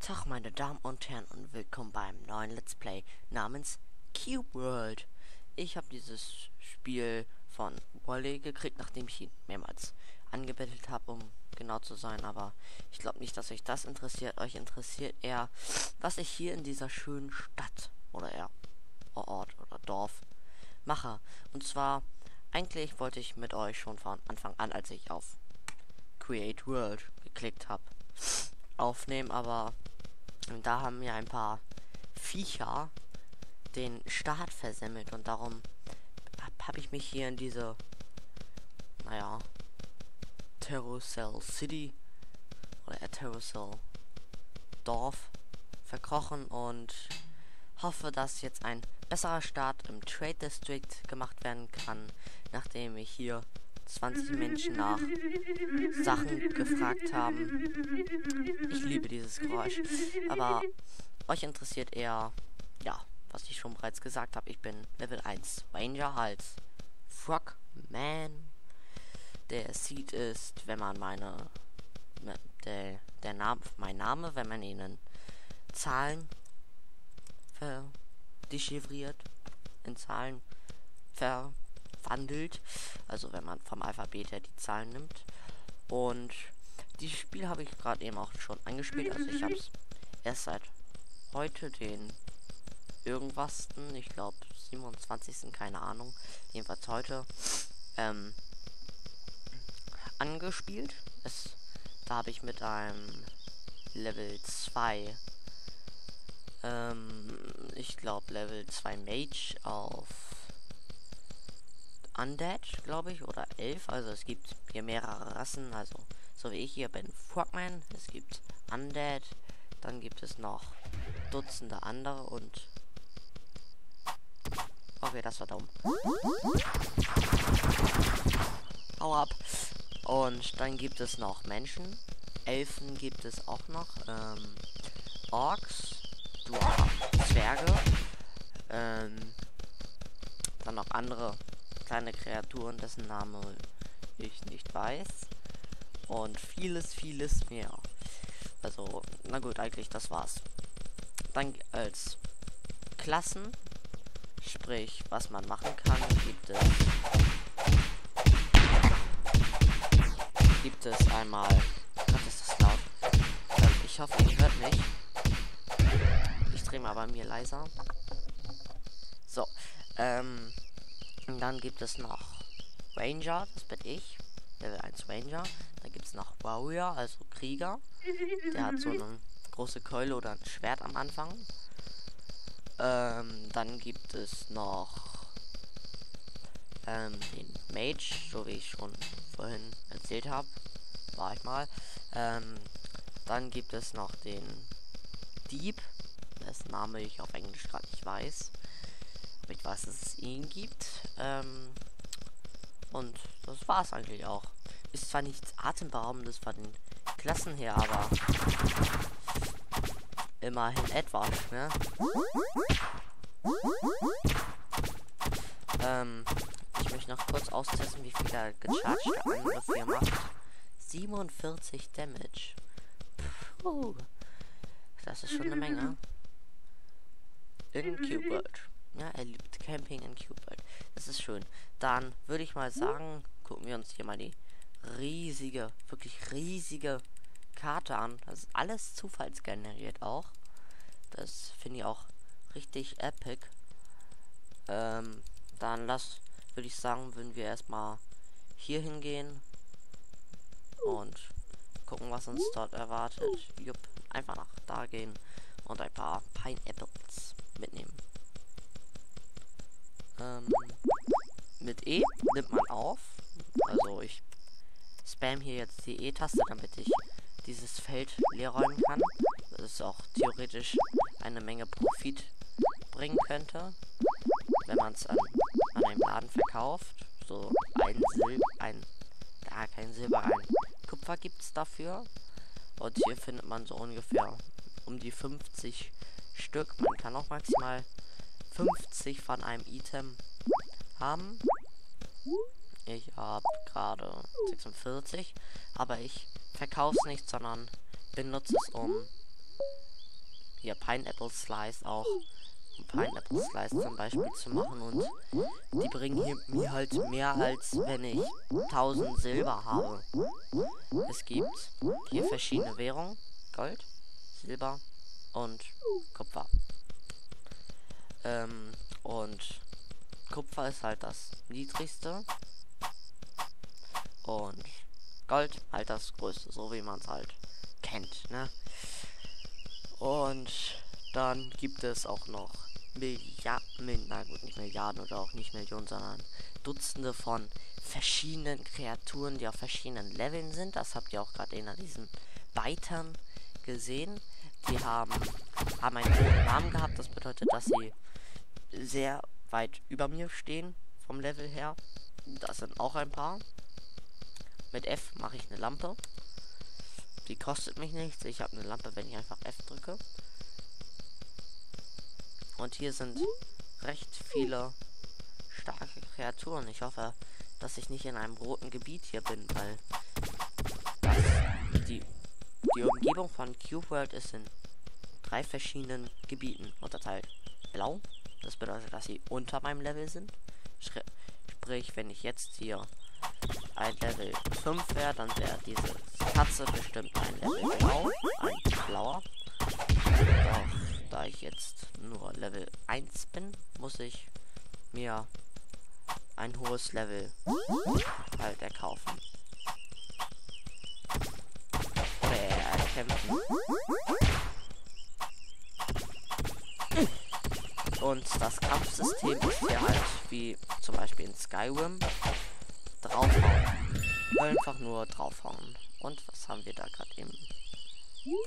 Tag meine Damen und Herren und willkommen beim neuen Let's Play namens Cube World. Ich habe dieses Spiel von Wally gekriegt, nachdem ich ihn mehrmals angebettelt habe, um genau zu sein, aber ich glaube nicht, dass euch das interessiert. Euch interessiert eher, was ich hier in dieser schönen Stadt oder eher Ort oder Dorf mache. Und zwar, eigentlich wollte ich mit euch schon von Anfang an, als ich auf Create World geklickt habe, aufnehmen, aber da haben mir ein paar Viecher den Start versemmelt und darum habe hab ich mich hier in diese, naja, Terrocell City oder Terrocell Dorf verkrochen und hoffe, dass jetzt ein besserer Start im Trade District gemacht werden kann, nachdem ich hier 20 Menschen nach Sachen gefragt haben. Ich liebe dieses Geräusch. Aber euch interessiert eher, ja, was ich schon bereits gesagt habe. Ich bin Level 1 Ranger als Frogman. Der Seed ist, wenn man meine, ne, der, der Name, mein Name, wenn man ihnen Zahlen verdechiffriert, in Zahlen ver wandelt. Also wenn man vom Alphabet her die Zahlen nimmt. Und dieses Spiel habe ich gerade eben auch schon angespielt. Also ich habe es erst seit heute den irgendwas, ich glaube 27. keine Ahnung, jedenfalls heute ähm, angespielt. Es, da habe ich mit einem Level 2 ähm, ich glaube Level 2 Mage auf Undead, glaube ich, oder elf. Also es gibt hier mehrere Rassen. Also so wie ich hier bin Frogman. Es gibt Undead. Dann gibt es noch Dutzende andere und Okay, das war dumm. Hau ab. Und dann gibt es noch Menschen. Elfen gibt es auch noch. Ähm, Orks. Zwerge. Ähm, dann noch andere kleine Kreaturen, dessen Name ich nicht weiß. Und vieles, vieles mehr. Also, na gut, eigentlich das war's. Dann als Klassen, sprich, was man machen kann, gibt es gibt es einmal. Gott, ist das laut. Ähm, ich hoffe, ihr hört mich. Ich drehe mal bei mir leiser. So, ähm, und dann gibt es noch Ranger, das bin ich. Level 1 Ranger. Dann gibt es noch Warrior, also Krieger. Der hat so eine große Keule oder ein Schwert am Anfang. Ähm, dann gibt es noch ähm, den Mage, so wie ich schon vorhin erzählt habe. War ich mal. Ähm, dann gibt es noch den Dieb, dessen Name ich auf Englisch gerade nicht weiß weiß, dass es ihn gibt. Ähm, und das war es eigentlich auch. Ist zwar nichts atemberaubendes von den Klassen her, aber immerhin etwas, ne? Ähm, ich möchte noch kurz austesten, wie viel der gechargte Angriff hier macht. 47 Damage. Puh. Das ist schon eine Menge. In Cubert. Ja, er liebt Camping in Cupid. Das ist schön. Dann würde ich mal sagen, gucken wir uns hier mal die riesige, wirklich riesige Karte an. Das ist alles zufallsgeneriert auch. Das finde ich auch richtig epic. Ähm, dann lass, würde ich sagen, würden wir erstmal hier hingehen und gucken, was uns dort erwartet. Jupp, einfach nach da gehen und ein paar Pineapples mitnehmen. Ähm, mit E nimmt man auf. Also ich spam hier jetzt die E-Taste, damit ich dieses Feld leer räumen kann. Das ist auch theoretisch eine Menge Profit bringen könnte, wenn man es an, an einem Laden verkauft. So ein Silber, ein, ja, kein Silber, ein Kupfer gibt es dafür. Und hier findet man so ungefähr um die 50 Stück. Man kann auch maximal 50 von einem Item haben. Ich habe gerade 46, aber ich verkaufe es nicht, sondern benutze es, um hier Pineapple Slice auch Pineapple Slice zum Beispiel zu machen und die bringen hier mir halt mehr als wenn ich 1000 Silber habe. Es gibt hier verschiedene Währungen, Gold, Silber und Kupfer. Ähm, und Kupfer ist halt das niedrigste und Gold halt das größte, so wie man es halt kennt, ne? Und dann gibt es auch noch Milliarden, na gut, nicht Milliarden oder auch nicht Millionen, sondern Dutzende von verschiedenen Kreaturen, die auf verschiedenen Leveln sind. Das habt ihr auch gerade in diesen Beitern gesehen. Die haben, haben einen hohen Namen gehabt. Das bedeutet, dass sie sehr weit über mir stehen vom Level her. Das sind auch ein paar. Mit F mache ich eine Lampe. Die kostet mich nichts. Ich habe eine Lampe, wenn ich einfach F drücke. Und hier sind recht viele starke Kreaturen. Ich hoffe, dass ich nicht in einem roten Gebiet hier bin, weil die Umgebung von Cube World ist in drei verschiedenen Gebieten unterteilt. Blau, das bedeutet, dass sie unter meinem Level sind. Sprich, wenn ich jetzt hier ein Level 5 wäre, dann wäre diese Katze bestimmt ein Level blau, ein blauer. Doch da ich jetzt nur Level 1 bin, muss ich mir ein hohes Level halt erkaufen. Oder erkämpfen. Und das Kampfsystem ist hier halt wie zum Beispiel in Skyrim draufhauen. Einfach nur draufhauen. Und was haben wir da gerade eben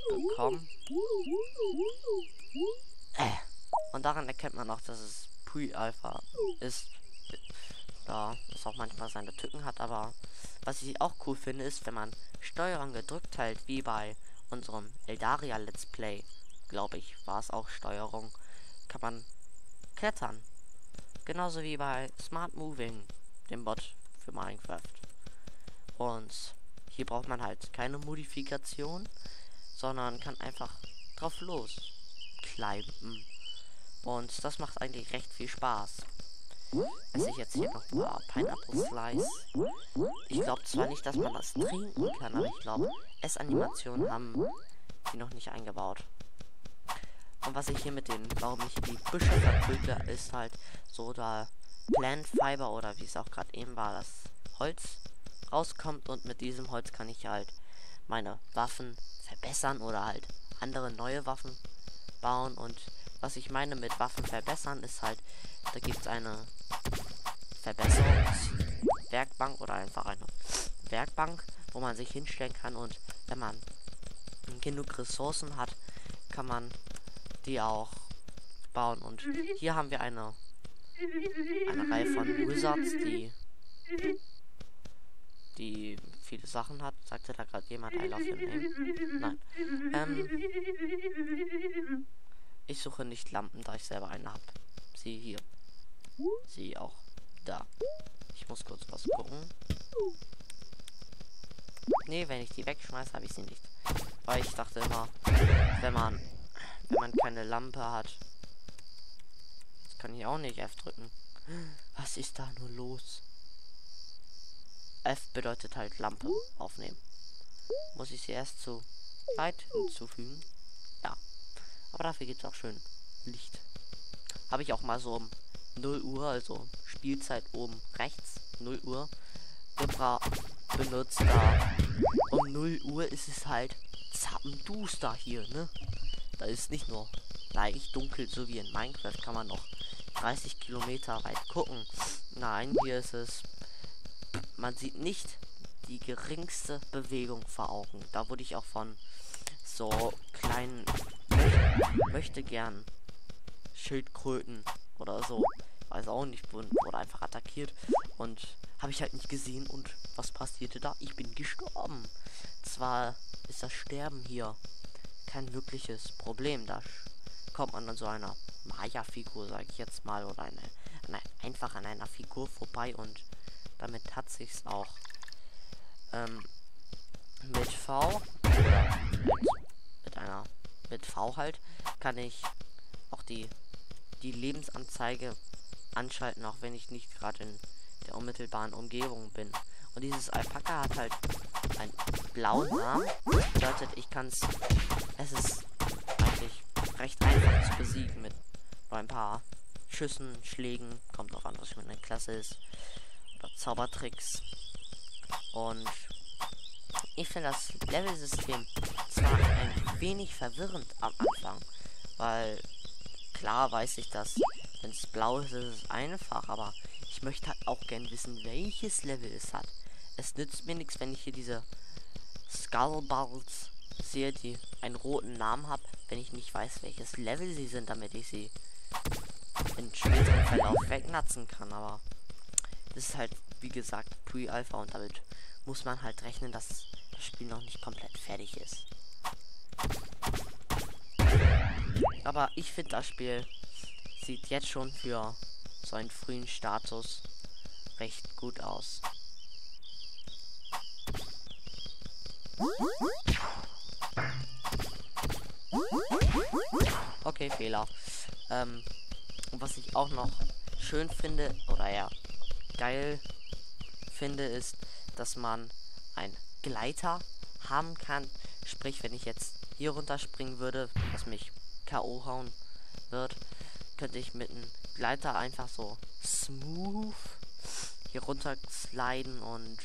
bekommen? Äh. Und daran erkennt man auch, dass es Pre-Alpha ist. Da es auch manchmal seine Tücken hat, aber was ich auch cool finde, ist, wenn man Steuerung gedrückt hält, wie bei unserem Eldaria Let's Play, glaube ich, war es auch Steuerung, kann man klettern. Genauso wie bei Smart Moving, dem Bot für Minecraft. Und hier braucht man halt keine Modifikation, sondern kann einfach drauf los kleiben. Und das macht eigentlich recht viel Spaß. Esse ich jetzt hier noch ein paar Pineapple Slice. Ich glaube zwar nicht, dass man das trinken kann, aber ich glaube, Essanimationen haben die noch nicht eingebaut. Und was ich hier mit den, warum ich die Büsche verprügle, ist halt so, da Plant Fiber oder wie es auch gerade eben war, das Holz rauskommt und mit diesem Holz kann ich halt meine Waffen verbessern oder halt andere neue Waffen bauen und was ich meine mit Waffen verbessern ist halt, da gibt es eine Verbesserungswerkbank oder einfach eine Werkbank, wo man sich hinstellen kann und wenn man genug Ressourcen hat, kann man die auch bauen und hier haben wir eine eine Reihe von Wizards, die die viele Sachen hat. Sagte da gerade jemand I love your name? Nein. Ähm, ich suche nicht Lampen, da ich selber eine habe. Sie hier. Sie auch da. Ich muss kurz was gucken. Nee, wenn ich die wegschmeiße, habe ich sie nicht. Weil ich dachte immer, wenn man wenn man keine Lampe hat, das kann ich auch nicht F drücken. Was ist da nur los? F bedeutet halt Lampe aufnehmen. Muss ich sie erst zu Light hinzufügen? Ja. Aber dafür gibt es auch schön Licht. Habe ich auch mal so um 0 Uhr, also Spielzeit oben rechts, 0 Uhr, benutzt. Da um 0 Uhr ist es halt zappenduster hier, ne? Da ist nicht nur leicht dunkel, so wie in Minecraft kann man noch 30 Kilometer weit gucken. Nein, hier ist es man sieht nicht die geringste Bewegung vor Augen. Da wurde ich auch von so kleinen möchte gern Schildkröten oder so, weiß auch nicht, wurde, wurde einfach attackiert und habe ich halt nicht gesehen und was passierte da? Ich bin gestorben. Zwar ist das Sterben hier kein wirkliches Problem, da kommt man an so einer Maya-Figur, sage ich jetzt mal, oder eine, eine, einfach an einer Figur vorbei und damit hat sich's auch. Ähm, mit V mit, mit einer mit V halt, kann ich auch die, die Lebensanzeige anschalten, auch wenn ich nicht gerade in der unmittelbaren Umgebung bin. Und dieses Alpaka hat halt einen blauen Namen. Das bedeutet, ich kann es. Es ist eigentlich recht einfach zu besiegen mit nur ein paar Schüssen, Schlägen. Kommt drauf an, was für eine Klasse ist. Oder Zaubertricks. Und ich finde das Level-System zwar ein wenig verwirrend am Anfang, weil klar weiß ich, dass wenn es blau ist, ist es einfach, aber möchte halt auch gern wissen, welches Level es hat. Es nützt mir nichts, wenn ich hier diese Skullballs sehe, die einen roten Namen haben, wenn ich nicht weiß, welches Level sie sind, damit ich sie in späteren Verlauf wegnatzen kann. Aber das ist halt, wie gesagt, Pre-Alpha und damit muss man halt rechnen, dass das Spiel noch nicht komplett fertig ist. Aber ich finde das Spiel sieht jetzt schon für so einen frühen Status recht gut aus. Okay, Fehler. Ähm, und was ich auch noch schön finde, oder ja, geil finde, ist, dass man ein Gleiter haben kann. Sprich, wenn ich jetzt hier runterspringen würde, was mich K.O. hauen wird, könnte ich mit einem Gleiter einfach so smooth hier runter sliden und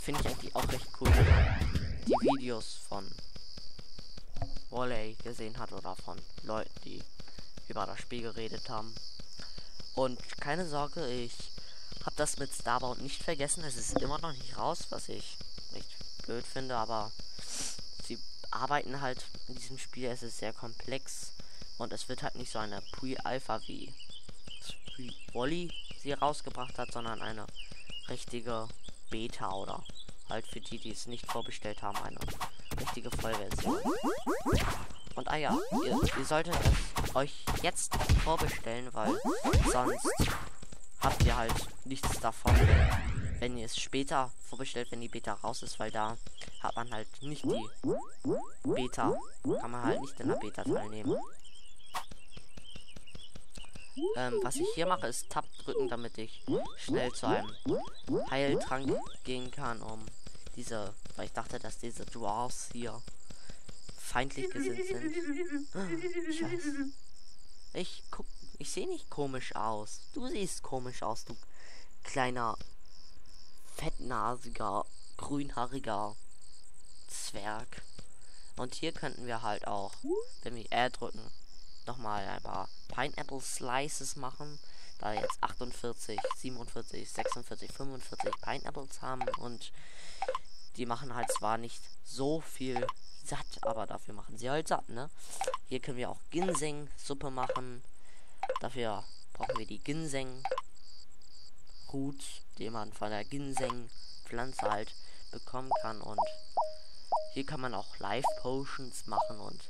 finde ich eigentlich auch recht cool, die Videos von Wally gesehen hat oder von Leuten, die über das Spiel geredet haben. Und keine Sorge, ich habe das mit Starbound nicht vergessen. Es ist immer noch nicht raus, was ich nicht blöd finde, aber sie arbeiten halt in diesem Spiel. Es ist sehr komplex und es wird halt nicht so eine Pre-Alpha wie Wally sie rausgebracht hat, sondern eine richtige Beta oder halt für die, die es nicht vorbestellt haben, eine richtige Vollversion. Und ah ja, ihr, ihr solltet es euch jetzt vorbestellen, weil sonst habt ihr halt nichts davon, wenn ihr es später vorbestellt, wenn die Beta raus ist, weil da hat man halt nicht die Beta, kann man halt nicht in der Beta teilnehmen. Ähm, was ich hier mache, ist Tab drücken, damit ich schnell zu einem Heiltrank gehen kann, um diese, weil ich dachte, dass diese Dwarfs hier feindlich gesinnt sind. Scheiße. Ich guck, ich sehe nicht komisch aus. Du siehst komisch aus, du kleiner, fettnasiger, grünhaariger Zwerg. Und hier könnten wir halt auch, wenn wir R drücken, nochmal ein paar Pineapple Slices machen. Da wir jetzt 48, 47, 46, 45 Pineapples haben und die machen halt zwar nicht so viel satt, aber dafür machen sie halt satt, ne? Hier können wir auch Ginseng-Suppe machen. Dafür brauchen wir die Ginseng Hut, den man von der Ginseng-Pflanze halt bekommen kann. Und hier kann man auch Live Potions machen und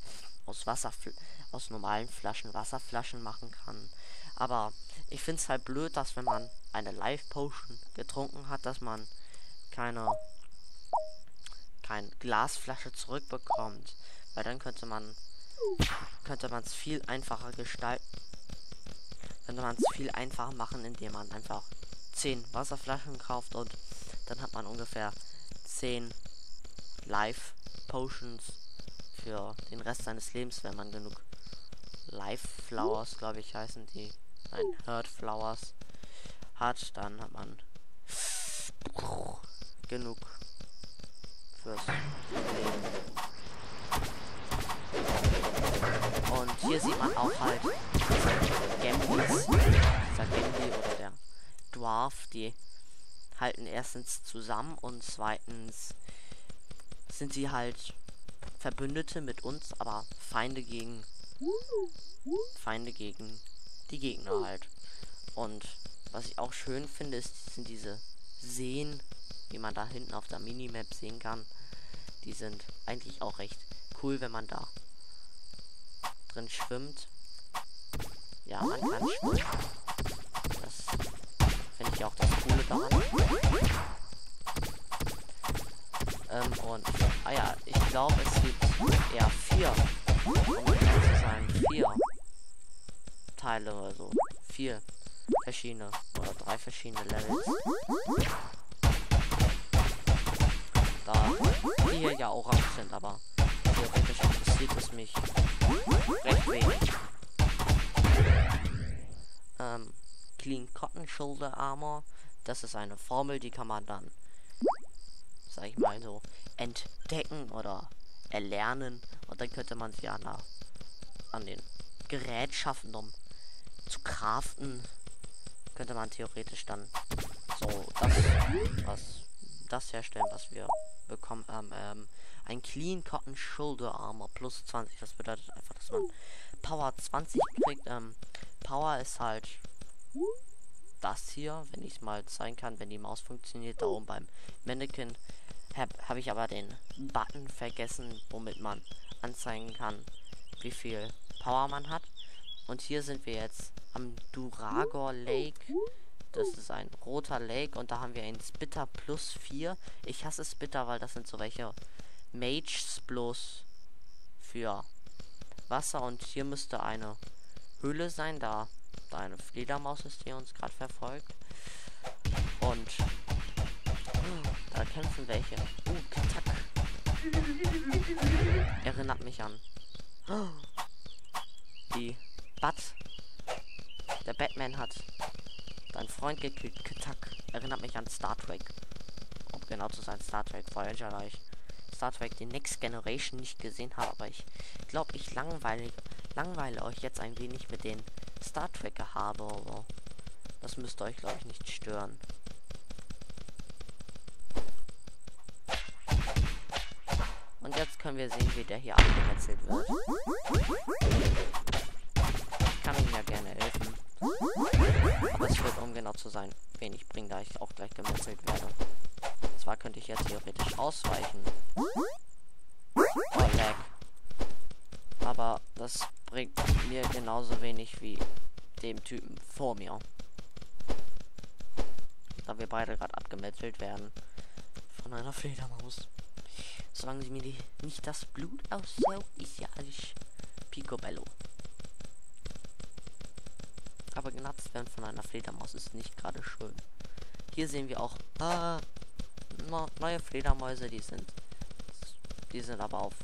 aus Wasser aus normalen Flaschen Wasserflaschen machen kann. Aber ich finde es halt blöd, dass wenn man eine Live Potion getrunken hat, dass man keine keine Glasflasche zurückbekommt. Weil dann könnte man könnte man es viel einfacher gestalten. Könnte man es viel einfacher machen, indem man einfach 10 Wasserflaschen kauft und dann hat man ungefähr 10 Live Potions für den Rest seines Lebens, wenn man genug Live Flowers, glaube ich, heißen die. Nein, Hurt Flowers hat, dann hat man genug fürs Leben. Und hier sieht man auch halt Gambis, Gambi oder der Dwarf, die halten erstens zusammen und zweitens sind sie halt Verbündete mit uns, aber Feinde gegen Feinde gegen die Gegner halt. Und was ich auch schön finde, ist, sind diese Seen, wie man da hinten auf der Minimap sehen kann. Die sind eigentlich auch recht cool, wenn man da drin schwimmt. Ja, man kann schwimmen. Das finde ich auch das Coole daran. Ähm, und, ah ja, ich glaube, es gibt eher vier, zu sein, vier Teile oder so. Vier verschiedene oder drei verschiedene Levels. Da die hier ja auch sind, aber theoretisch interessiert es mich recht wenig. Ähm, Clean Cotton Shoulder Armor. Das ist eine Formel, die kann man dann, sag ich mal so, entdecken oder erlernen. Und dann könnte man sie an, der, an den Gerät schaffen, um zu craften. Könnte man theoretisch dann so das, was, das herstellen, was wir bekommen. Ähm, ähm, ein Clean Cotton Shoulder Armor plus 20. Das bedeutet einfach, dass man Power 20 kriegt. Ähm, Power ist halt das hier, wenn ich es mal zeigen kann, wenn die Maus funktioniert, da oben beim Mannequin, habe hab ich aber den Button vergessen, womit man anzeigen kann, wie viel Power man hat. Und hier sind wir jetzt am Duragor Lake. Das ist ein roter Lake und da haben wir ein Spitter plus 4. Ich hasse Spitter, weil das sind so welche Mages bloß für Wasser. Und hier müsste eine Höhle sein, da, da eine Fledermaus ist, die uns gerade verfolgt. Und da kämpfen welche. Uh, Katak. Erinnert mich an. Die Bat. Der Batman hat dein Freund gekillt. Katak. Erinnert mich an Star Trek. Um genau zu sein, Star Trek Voyager Reich. Star Trek die Next Generation nicht gesehen habe, aber ich glaube, ich langweile, langweile euch jetzt ein wenig mit den Star Trek habe, aber das müsste euch, glaube ich, nicht stören. Jetzt können wir sehen, wie der hier abgemetzelt wird. Ich kann ihm ja gerne helfen. Aber es wird, um genau zu sein, wenig bringen, da ich auch gleich gemetzelt werde. Zwar könnte ich jetzt theoretisch ausweichen. Oh, lag. Aber das bringt mir genauso wenig wie dem Typen vor mir. Da wir beide gerade abgemetzelt werden. Von einer Fledermaus. Solange sie mir die, nicht das Blut aussaugt, ist ja alles picobello. Aber genatzt werden von einer Fledermaus ist nicht gerade schön. Hier sehen wir auch ah, neue Fledermäuse, die sind die sind aber auf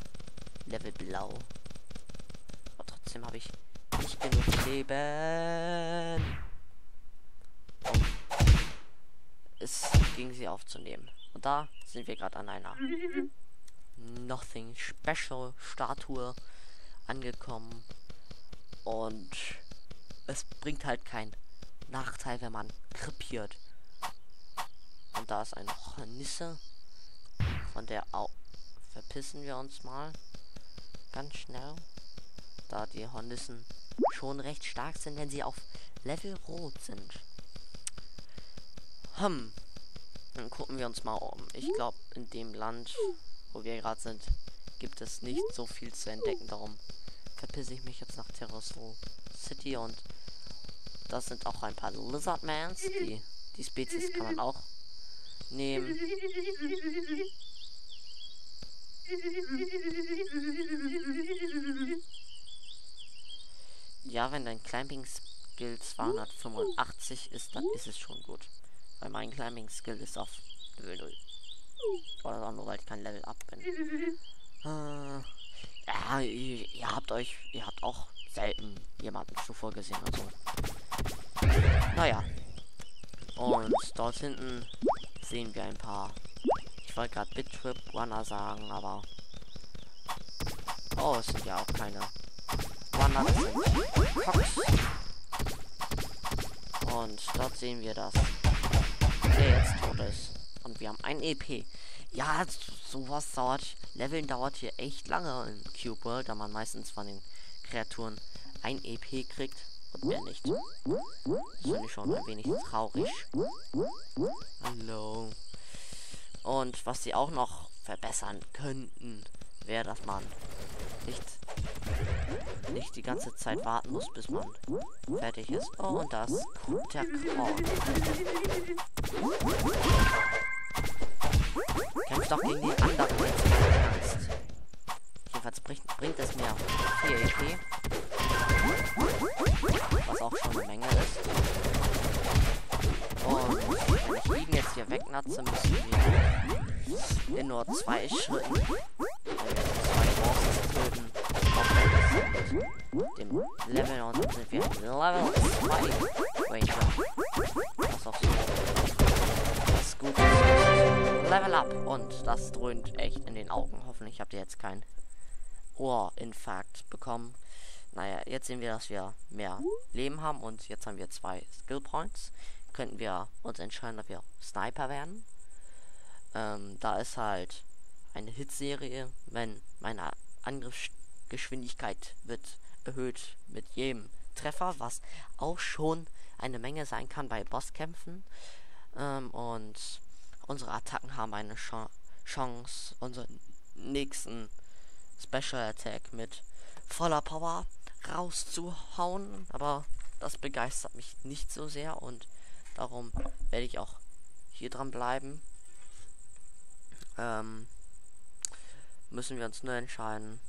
Level blau. Aber trotzdem habe ich nicht genug Leben. Um es ging sie aufzunehmen. Und da sind wir gerade an einer Nothing Special Statue angekommen. Und es bringt halt keinen Nachteil, wenn man krepiert. Und da ist eine Hornisse, von der auch verpissen wir uns mal ganz schnell, da die Hornissen schon recht stark sind, wenn sie auf Level Rot sind. Hm. Dann gucken wir uns mal um. Ich glaube, in dem Land, wo wir gerade sind, gibt es nicht so viel zu entdecken. Darum verpisse ich mich jetzt nach Terrasol City und das sind auch ein paar Lizardmans. Die, die Spezies kann man auch nehmen. Ja, wenn dein Climbing Skill 285 ist, dann ist es schon gut. Weil mein Climbing Skill ist auf Level 0. Oder auch nur, weil ich kein Level up bin. Äh, ja, ihr, ihr, habt euch, ihr habt auch selten jemanden zuvor gesehen und so. Naja. Und dort hinten sehen wir ein paar ich wollte gerade Bittrip Runner sagen, aber. Oh, es sind ja auch keine Runner, das sind Cox. Und dort sehen wir, dass der jetzt tot ist. Und wir haben ein EP. Ja, sowas dauert. Leveln dauert hier echt lange in Cube World, da man meistens von den Kreaturen ein EP kriegt und mehr nicht. Das finde ich schon ein wenig traurig. Hallo. Und was sie auch noch verbessern könnten, wäre, dass man nicht, nicht die ganze Zeit warten muss, bis man fertig ist. Oh, und das kommt der Korn. Kämpft doch gegen den anderen jetzt Angst. Jedenfalls bringt, bringt es mir 4 EP. Was auch schon eine Menge ist. Und wenn ich ihn jetzt hier wegnatze, müssen wir in nur zwei Schritten, zwei Bosses töten, dem Level und sind wir Level 2 Ranger. Was auch so. Level up und das dröhnt echt in den Augen. Hoffentlich habt ihr jetzt kein Ohrinfarkt bekommen. Naja, jetzt sehen wir, dass wir mehr Leben haben und jetzt haben wir zwei Skill Points. Könnten wir uns entscheiden, ob wir Sniper werden. Ähm, da ist halt eine Hitserie, wenn meine Angriffsgeschwindigkeit wird erhöht mit jedem Treffer, was auch schon eine Menge sein kann bei Bosskämpfen. Ähm, und unsere Attacken haben eine Ch Chance, unseren nächsten Special Attack mit voller Power rauszuhauen. Aber das begeistert mich nicht so sehr und darum werde ich auch hier dran bleiben. Ähm, müssen wir uns nur entscheiden.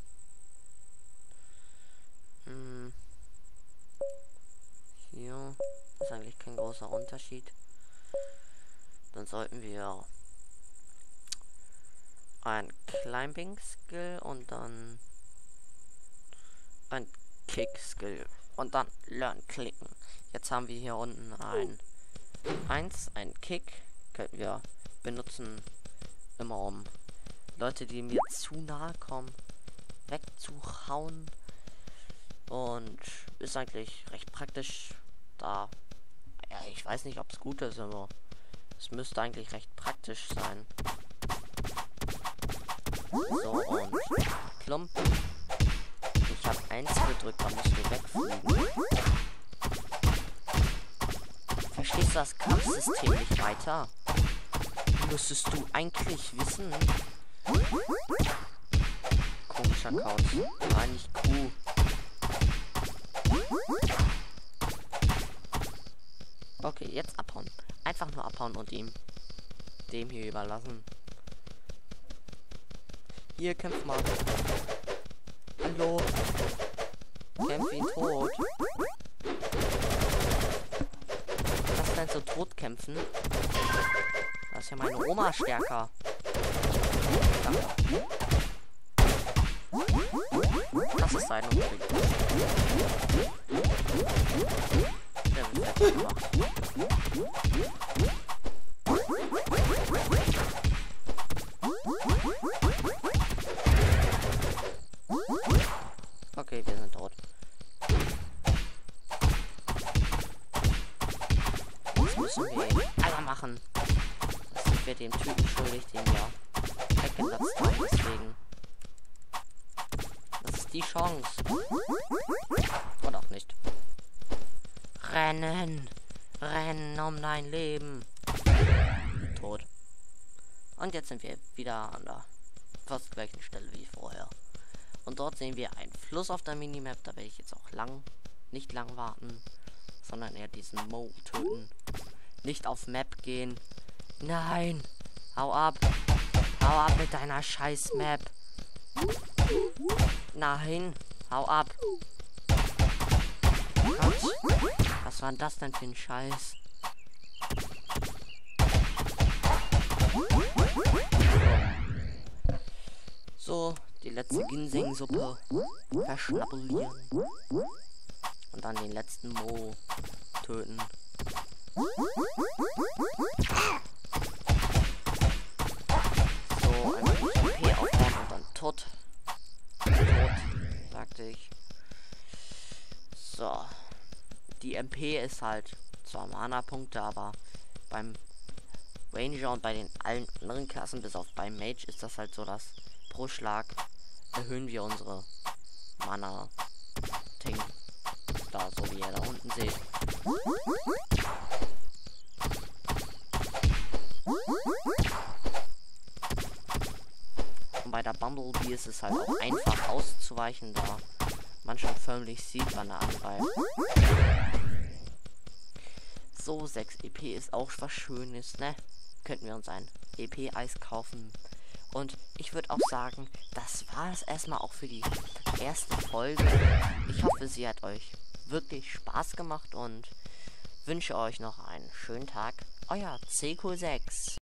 Hm. Hier ist eigentlich kein großer Unterschied. Dann sollten wir ein Climbing Skill und dann ein Kick Skill und dann Learn klicken. Jetzt haben wir hier unten ein 1, ein Kick, könnten wir benutzen, immer um Leute, die mir zu nahe kommen, wegzuhauen. Und ist eigentlich recht praktisch, da, ja, ich weiß nicht, ob es gut ist, aber es müsste eigentlich recht praktisch sein. So, und Klumpen. Ich habe eins gedrückt, da musst du wegfliegen. Verstehst du das Kampfsystem nicht weiter? Müsstest du eigentlich wissen. Komischer Couch. Nein, nicht Kuh. Okay, jetzt abhauen. Einfach nur abhauen und ihm dem hier überlassen. Hier, kämpf mal. Hallo. Kämpf ihn tot. Was denn so tot kämpfen? Da ist ja meine Oma stärker. Das ist sein Umblick. Jetzt sind wir wieder an der fast gleichen Stelle wie vorher. Und dort sehen wir einen Fluss auf der Minimap. Da werde ich jetzt auch lang, nicht lang warten, sondern eher diesen Mo töten. Nicht auf Map gehen. Nein! Hau ab! Hau ab mit deiner scheiß Map! Nein! Hau ab! Gott. Was war das denn für ein Scheiß? So, die letzte Ginseng-Suppe verschnabulieren. Und dann den letzten Mo töten. So, ein MP aufbauen und dann tot. Tot, sagte ich. So. Die MP ist halt zwar Mana-Punkte, aber beim Ranger und bei den allen anderen Klassen, bis auf beim Mage, ist das halt so, dass pro Schlag erhöhen wir unsere Mana Ting. Da, so wie ihr da unten seht. Und bei der Bumblebee ist es halt auch einfach auszuweichen, da man schon förmlich sieht, wann er angreift. So, 6 EP ist auch was Schönes, ne? Könnten wir uns ein EP-Eis kaufen Und ich würde auch sagen, das war es erstmal auch für die erste Folge. Ich hoffe, sie hat euch wirklich Spaß gemacht und wünsche euch noch einen schönen Tag. Euer CQ6.